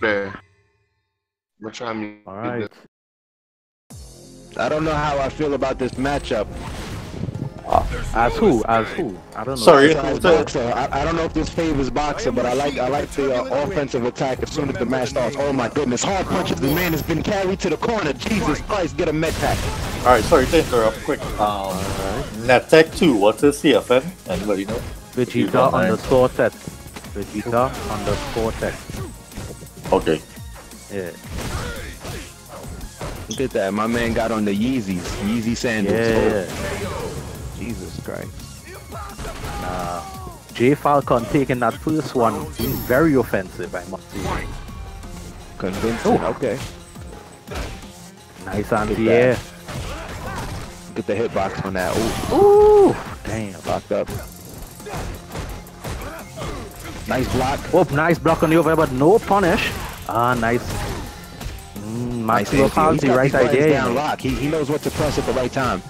there. I'm gonna try me. All right. I don't know how I feel about this matchup. As who? As who? I don't know. Sorry, Besides it's a- Boxer, I, I don't know if this favors Boxer, but I like I like the uh, offensive attack as soon as the match starts. Oh my goodness, hard punches. The man has been carried to the corner. Jesus Christ, get a med pack. Alright, sorry to interrupt quick. Um, NetTech 2, what's his CFN? Anybody know? Vegeta underscore set. Vegeta underscore set. Okay. Yeah. Look at that, my man got on the Yeezys, Yeezy sandals. Yeah. Oh, Jesus Christ. Nah. J Falcon taking that first one being very offensive, I must say. Convincing. Oh. Okay. Nice on Look at air. Get the hitbox on that. Ooh, Ooh, damn. locked up. Nice block. Oh, nice block on the over, but no punish. Ah, nice. Mm, Nice Maxwell anti. He's Palsy got right idea. down lock. He, he knows what to press at the right time.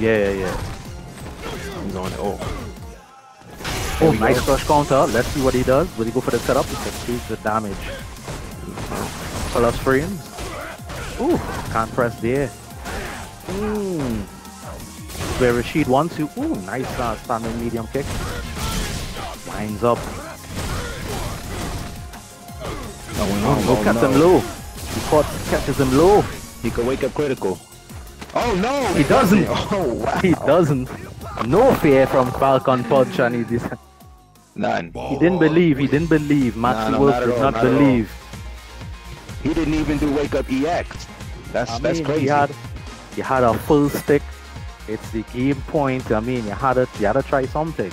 Yeah, yeah, yeah. He's on it. Oh. Oh, There we nice go. crush counter. Let's see what he does. Will he go for the setup? He can see the damage. Plus frames. Ooh, can't press there. Ooh. Where Rashid wants to. Ooh, nice uh, standing medium kick. Lines up. Going Oh, on. no, Oh, catch no. him low. He caught, catches him low. He could wake up critical. Oh no! He doesn't. Oh wow! He doesn't. No fear from Falcon he, dis- None. he didn't believe. He didn't believe. Maxi no, Wolf not did not, not believe. He didn't even do wake up EX. That's I that's mean, crazy. He had, he had a full stick. It's the game point. I mean, you had to, you had to try something.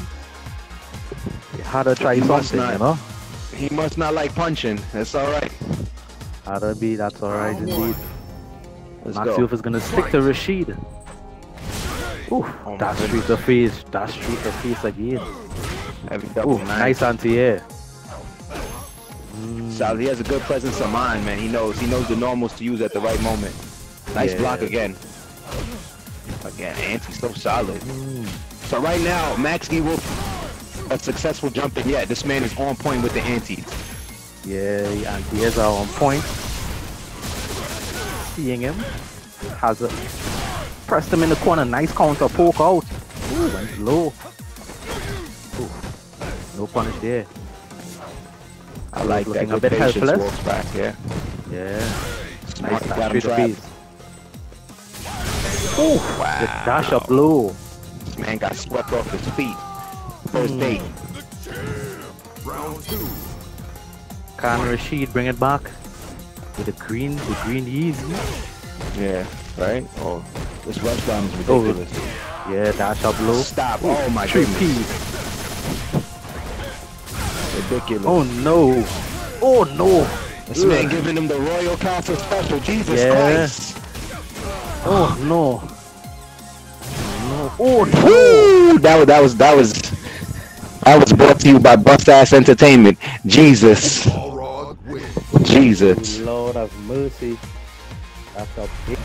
You had to try must something, you know. He must not like punching. That's all right. Be. That's all right indeed. Let's Maxi go. Wolf is gonna stick to Rashid. Ooh, Oh goodness. straight to face. That's straight to face again. Ooh, nice anti-air. Mm. Solid. He has a good presence of mind, man. He knows. He knows the normals to use at the right moment. Nice Yeah. block again. Again, anti so solid. So right now, Max E will a successful jump in yet. This man is on point with the antis. Yeah, anti-airs are on point. Seeing him, has a pressed him in the corner. Nice counter poke out. Ooh, went low. Ooh, no punish there. I like that. Looking a bit helpless. Back, yeah. Yeah, Smart, nice dash to face. Ooh, the dash up low. This man got swept off his feet. First hmm. date. Round two. Khan Rashid bring it back with the green, the green Yeezy? Yeah, right? Oh, this rush bomb is Oh, ridiculous. Yeah, dash up low. Stop. Oh my Three. Ridiculous. Oh no. Oh no. This man giving him the Royal Castle special. Jesus Yeah. Christ. Oh no. No. Oh no. That was that was that was that was brought to you by Bust Ass Entertainment. Jesus. Jesus. Lord of mercy. That's a big.